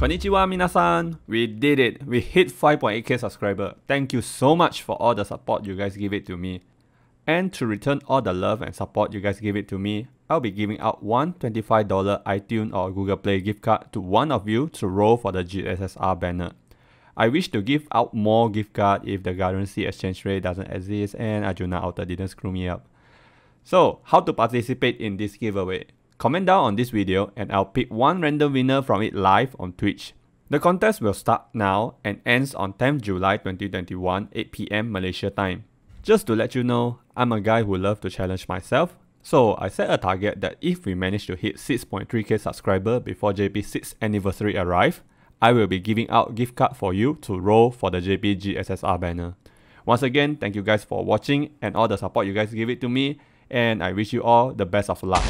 Konnichiwa minasan! We did it! We hit 5.8k subscriber. Thank you so much for all the support you guys give it to me. And to return all the love and support you guys give it to me, I'll be giving out one $25 iTunes or Google Play gift card to one of you to roll for the GSSR banner. I wish to give out more gift card if the currency exchange rate doesn't exist and Arjuna Alter didn't screw me up. So, how to participate in this giveaway? Comment down on this video and I'll pick one random winner from it live on Twitch. The contest will start now and ends on 10th July 2021 8pm Malaysia time. Just to let you know, I'm a guy who loves to challenge myself, so I set a target that if we manage to hit 6.3k subscriber before JP's 6th anniversary arrive, I will be giving out gift card for you to roll for the JP GSSR banner. Once again, thank you guys for watching and all the support you guys give it to me and I wish you all the best of luck.